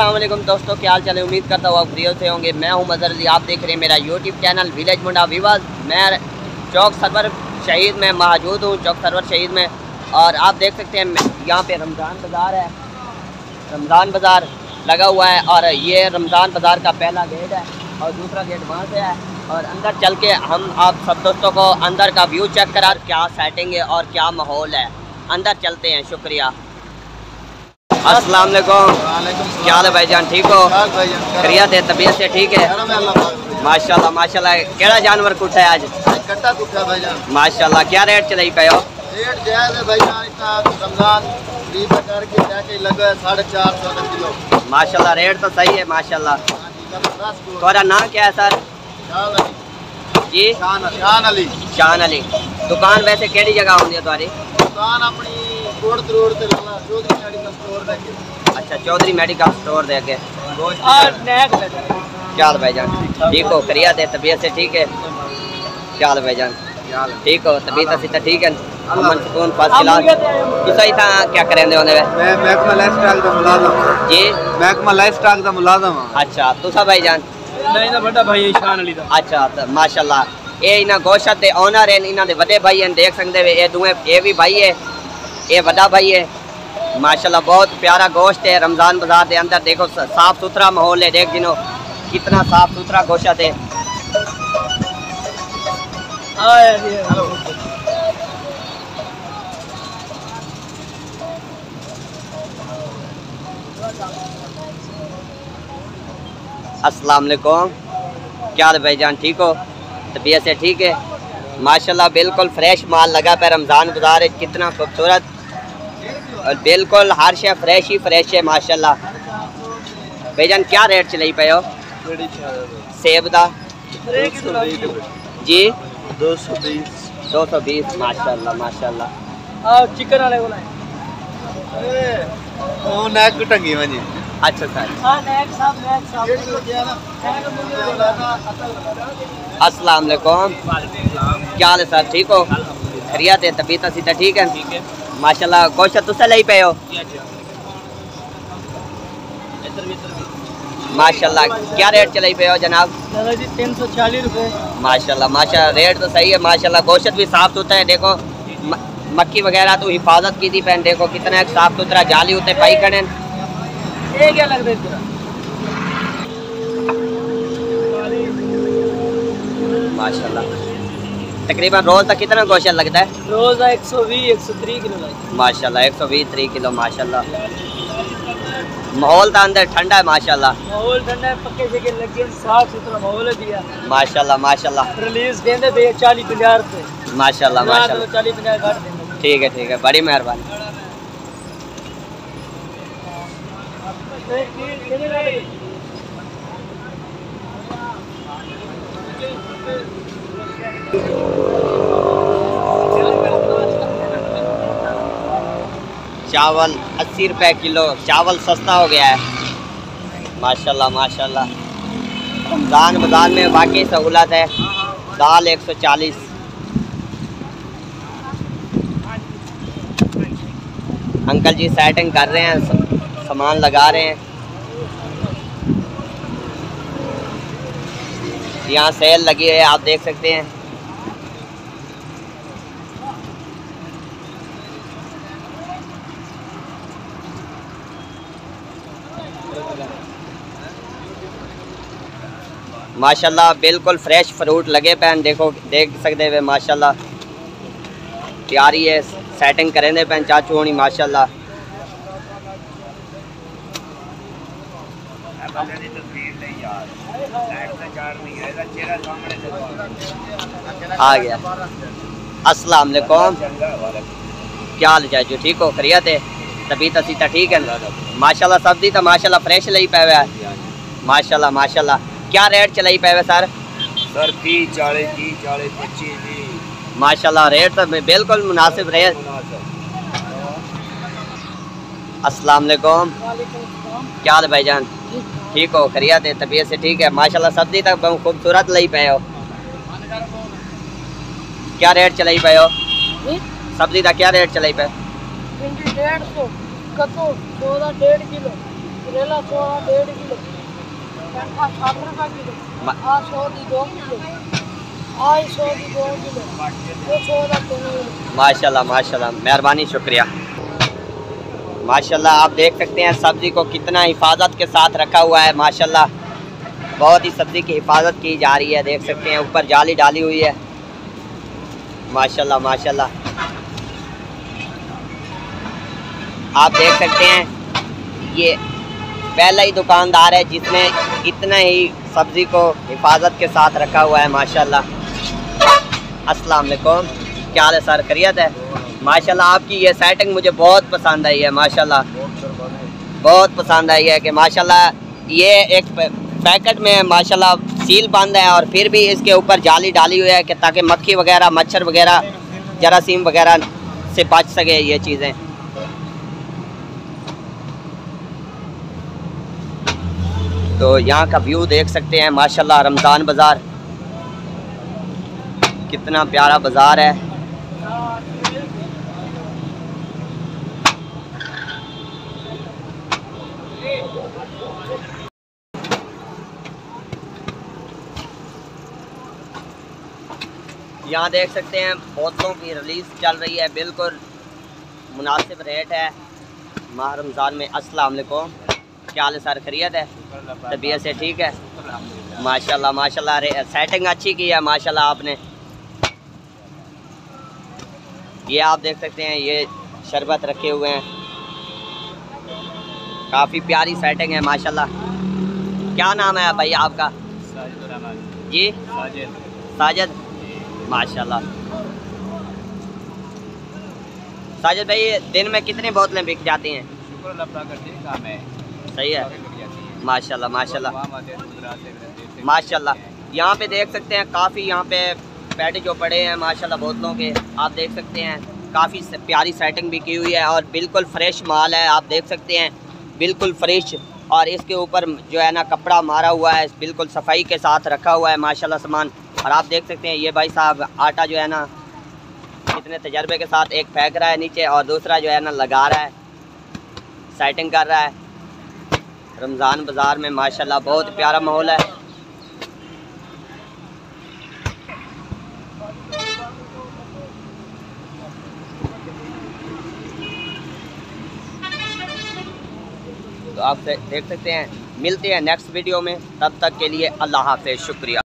वालेकुम दोस्तों, क्या हाल चाल उम्मीद करता हूँ आप फ्री से होंगे। मैं हूँ मजर अली, आप देख रहे हैं मेरा यूट्यूब चैनल विलेज मुंडा विवाद मैं चौक सरवर शहीद में मौजूद हूँ, चौक सरवर शहीद में। और आप देख सकते हैं, यहाँ पे रमज़ान बाज़ार है। रमज़ान बाज़ार लगा हुआ है और ये रमज़ान बाज़ार का पहला गेट है और दूसरा गेट वहाँ से है। और अंदर चल के हम, आप सब दोस्तों को अंदर का व्यू चेक करा, क्या सेटिंग है और क्या माहौल है। अंदर चलते हैं, शुक्रिया। अस्सलाम वालेकुम क्या हाल है भाईजान ठीक हो? खरियत है तबीयत से ठीक है? माशाल्लाह माशाल्लाह। केड़ा जानवर कुटा है आज? कट्टा कुठा भाईजान? माशाल्लाह क्या रेट चलाई पे हो? रेट जायज़ है भाईजान इतना रमज़ान है माशाल्लाह रेट तो सही है माशाल्लाह। तुम्हारा नाम क्या है सर? शान अली। जी? शान अली। शान अली। दुकान वैसे केड़ी जगह होंगी है तुम्हारी दुकान अपनी देखे अच्छा चौधरी मेडिकल स्टोर दे के क्या भाईजान ठीक हो खरियत है तबीयत से ठीक है? हाल भाईजान ठीक हो तबीयत असी तो ठीक है। अमन सुकून फासिला तुसा ही था क्या करेंदे होंदे वे मैं महकमा लाइफ स्टाइल का मुलाजम जी? महकमा लाइफ स्टाइल का मुलाजम हाँ। अच्छा तुसा भाईजान नहीं ना बड़ा भाई ईशान अली दा। अच्छा तो माशाल्लाह। ये इना गोशत दे ओनर हैं इना दे बड़े भाई हैं देख सकते वे ये दुए ये भी भाई है। ये बड़ा भाई है। माशाल्लाह, बहुत प्यारा गोश्त है रमज़ान बाज़ार के अंदर। देखो साफ़ सुथरा माहौल है, देख जिनो कितना साफ़ सुथरा गोशत है। अस्सलाम वालेकुम क्या हाल है भाईजान, ठीक हो? तबीयत से ठीक है? माशाल्लाह, बिल्कुल फ्रेश माल लगा पे रमज़ान बाज़ार है, कितना खूबसूरत। और बिल्कुल हर शे फ्रेश ही फ्रेश है माशाल्लाह भाईजान क्या रेट चलाई पे हो सेब दा जी दो सौ बीस दो सौ बीस माशाल्लाह माशाल्लाह हाँ चिकन वाले को लाए ਉਹ ਨੈਕ ਟੰਗੀ ਵੰਜੀ अच्छा सर हाँ नेक साहब नेक साहब अस्सलाम वालेकुम क्या हाल है सर ठीक हो खरियत है तबीयत असी तो ठीक है। माशाल्लाह गोश्त तुसा लई पे हो। माशाल्लाह क्या रेट चलाई पे हो जनाब? दादाजी तीन सौ चालीस रुपये माशाल्लाह माशा रेट तो सही है माशाल्लाह गोश्त भी साफ़ सुथरा है देखो। म- मक्खी वगैरह तो हिफाजत की थी पहन देखो कितना एक साफ़ सुथरा जाली होते पाई खड़े क्या लगता है तेरा? माशाल्लाह। तकरीबन रोज तक कितना गोश्त लगता है? रोज एक सौ बीस एक सौ तीस किलो माशाल्लाह एक सौ बीस त्री किलो माशाल्लाह। माहौल तो अंदर ठंडा है माशाल्लाह। माहौल ठंडा है पक्के जगह लगे साफ़ सुथरा माहौल है दिया माशाल्लाह माशाल्लाह। रिलीज़ देंगे भैया चालीस पंजाह रुपये माशाल्लाह माशाल्लाह। चालीस पंजाह घट देंगे ठीक है ठीक है बड़ी मेहरबानी। चावल, अस्सी रुपए किलो। चावल सस्ता हो गया है। माशाल्लाह माशाल्लाह। रमज़ान बाज़ार में वाकई सहूलत है। दाल एक सौ चालीस। अंकल जी सेटिंग कर रहे हैं सामान लगा रहे हैं। यहाँ सेल लगी है, आप देख सकते हैं। माशाल्लाह, बिल्कुल फ्रेश फ्रूट लगे पैन देखो, देख सकते हुए माशाल्लाह। प्यारी है सेटिंग करें दे पैन चाचू होनी, माशाल्लाह। आ गया। अस्सलाम वालेकुम। क्या हाल चाचू, ठीक हो? खरियत है? तबीयत असी तो ठीक है माशाल्लाह सब्ज़ी तो माशाल्लाह फ्रेश लई पे हुआ है। माशाल्लाह माशाल्लाह। क्या रेट चलाई पे हुआ सर? सर तीस चालीस तीस चालीस पच्चीस जी माशाल्लाह रेट तो बिल्कुल मुनासिब रहे। अस्सलाम वालेकुम। क्या हाल है भाईजान? ठीक हो खरियत है तबीयत से ठीक है। माशाल्लाह सब्ज़ी तक बहुत खूबसूरत लई पे हो। क्या रेट चलाई पे हो? सब्ज़ी का क्या रेट चलाई पे? भिंडी डेढ़ सौ कद्दू चौदह डेढ़ किलो करेला सोलह डेढ़ किलो। आ सौ दी दो किलो। आई सौ दी दो किलो। वो सौ दा माशाल्लाह माशाल्लाह। मेहरबानी शुक्रिया। माशाल्लाह आप देख सकते हैं सब्ज़ी को कितना हिफाजत के साथ रखा हुआ है माशाल्लाह। बहुत ही सब्ज़ी की हिफाजत की जा रही है देख सकते हैं ऊपर जाली डाली हुई है। माशाल्लाह माशाल्लाह। आप देख सकते हैं ये पहला ही दुकानदार है जिसने इतना ही सब्ज़ी को हिफाजत के साथ रखा हुआ है, माशाल्लाह। अस्सलाम वालेकुम क्या हाल है सर? खैरियत है? माशाल्लाह, आपकी ये सेटिंग मुझे बहुत पसंद आई है, माशाल्लाह। बहुत पसंद आई है कि माशाल्लाह, ये एक पैकेट में माशाल्लाह सील बंद है और फिर भी इसके ऊपर जाली डाली हुई है कि ताकि मक्खी वगैरह, मच्छर वगैरह, जरासीम वगैरह से बच सके ये चीज़ें। तो यहाँ का व्यू देख सकते हैं, माशाल्लाह रमज़ान बाज़ार। कितना प्यारा बाज़ार है। यहाँ देख सकते हैं, बोतलों की रिलीज़ चल रही है, बिल्कुल मुनासिब रेट है। माह रमज़ान में, अस्सलाम वालेकुम। क्या हाल है, सर खैरियत है। तबीयत से ठीक है? माशाल्लाह माशाल्लाह सेटिंग अच्छी की है, माशाल्लाह आपने। ये आप देख सकते हैं, ये शरबत रखे हुए हैं। काफ़ी प्यारी सेटिंग है, माशाल्लाह। क्या नाम है भाई आपका? जी? साजिद। माशाल्लाह। साजिद भाई दिन में कितनी बोतलें बिक जाती हैं। सही है। माशाल्लाह माशाल्लाह। माशाल्लाह। यहाँ पे देख सकते हैं, काफ़ी यहाँ पे पैड जो पड़े हैं, माशाल्लाह बोतलों के। आप देख सकते हैं, काफ़ी प्यारी सेटिंग भी की हुई है और बिल्कुल फ्रेश माल है, आप देख सकते हैं। बिल्कुल फ्रेश और इसके ऊपर जो है ना, कपड़ा मारा हुआ है, बिल्कुल सफ़ाई के साथ रखा हुआ है, माशाल्लाह, सामान। और आप देख सकते हैं, ये भाई साहब आटा जो है ना कितने तजर्बे के साथ एक फेंक रहा है नीचे और दूसरा जो है ना, लगा रहा है। सेटिंग कर रहा है। रमज़ान बाज़ार में माशाल्लाह बहुत प्यारा माहौल है। तो आप देख सकते हैं, मिलते हैं नेक्स्ट वीडियो में, तब तक के लिए अल्लाह हाफ़ शुक्रिया।